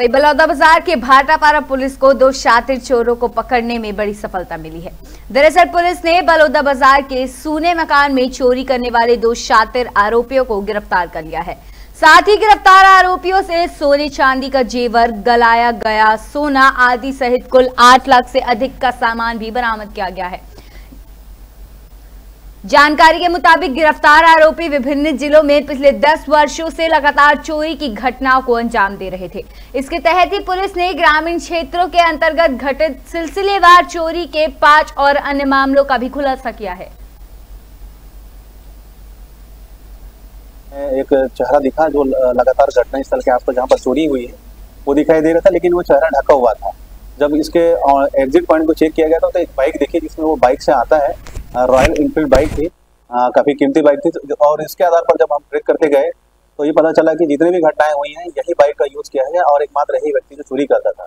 वही बलौदा बाज़ार के भाटापारा पुलिस को दो शातिर चोरों को पकड़ने में बड़ी सफलता मिली है। दरअसल पुलिस ने बलौदा बाज़ार के सूने मकान में चोरी करने वाले दो शातिर आरोपियों को गिरफ़्तार कर लिया है। साथ ही गिरफ़्तार आरोपियों से सोने चांदी का जेवर, गलाया गया सोना आदि सहित कुल आठ लाख से अधिक का सामान भी बरामद किया गया है। जानकारी के मुताबिक गिरफ़्तार आरोपी विभिन्न जिलों में पिछले 10 वर्षों से लगातार चोरी की घटनाओं को अंजाम दे रहे थे। इसके तहत ही पुलिस ने ग्रामीण क्षेत्रों के अंतर्गत घटित सिलसिलेवार चोरी के पाँच और अन्य मामलों का भी खुलासा किया है। एक चेहरा दिखा जो लगातार घटना स्थल के आसपास जहाँ पर चोरी हुई है, वो दिखाई दे रहा था, लेकिन वो चेहरा ढका हुआ था। जब इसके एग्जिट पॉइंट को चेक किया गया था तो एक बाइक देखी जिसमें वो बाइक से आता है रॉयल इनफील्ड बाइक थी। काफ़ी कीमती बाइक थी। और इसके आधार पर जब हम ट्रेक करते गए तो ये पता चला कि जितनी भी घटनाएँ हुई हैं, यही बाइक का यूज़ किया है और एकमात्र यही व्यक्ति जो चोरी करता था।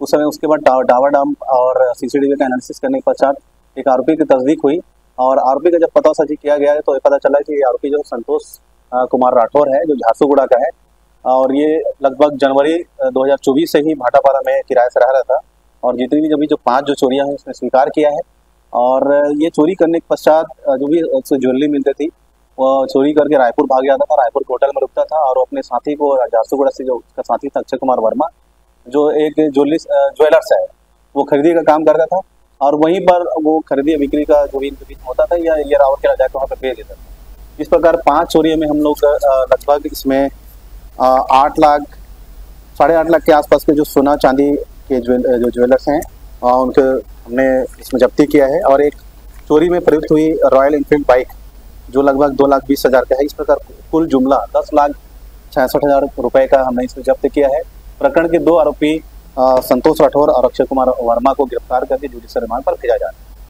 उस समय उसके बाद टावर डाम और सीसीटीवी का एनालिसिस करने के पश्चात एक आरोपी की तस्दीक हुई और आरोपी का जब पता सजी किया गया है तो ये पता चला कि आरोपी जो संतोष कुमार राठौर है, जो झारसूगुड़ा का है। और ये लगभग जनवरी 2024 से ही भाटापारा में किराए से रह रहा था। और जितनी भी जब जो पाँच जो चोरियाँ हैं उसने स्वीकार किया है। और ये चोरी करने के पश्चात जो भी उससे ज्वेलरी मिलती थी, वो चोरी करके रायपुर भाग जाता था, रायपुर होटल में रुकता था और अपने साथी को झारसुगुड़ा से जो उसका साथी था, अक्षय कुमार वर्मा, जो एक ज्वेलरी ज्वेलर्स है, वो खरीदी का काम करता था और वहीं पर वो खरीदी बिक्री का जो भी बीच होता था, या, ये रावत के जाकर वहाँ पर बेच देता था। इस प्रकार पाँच चोरियों में हम लोग लगभग इसमें आठ लाख, साढ़े आठ लाख के आसपास के जो सोना चांदी के जो ज्वेलर्स हैं उनके हमने इसमें जब्ती किया है और एक चोरी में प्रयुक्त हुई रॉयल इनफील्ड बाइक, जो लगभग दो लाख बीस हज़ार का है। इस प्रकार कुल जुमला दस लाख छियासठ हज़ार रुपए का हमने इसमें जब्त किया है। प्रकरण के दो आरोपी संतोष राठौर और अक्षय कुमार वर्मा को गिरफ़्तार करके जुडिशल रिमांड पर भेजा जा रहा है।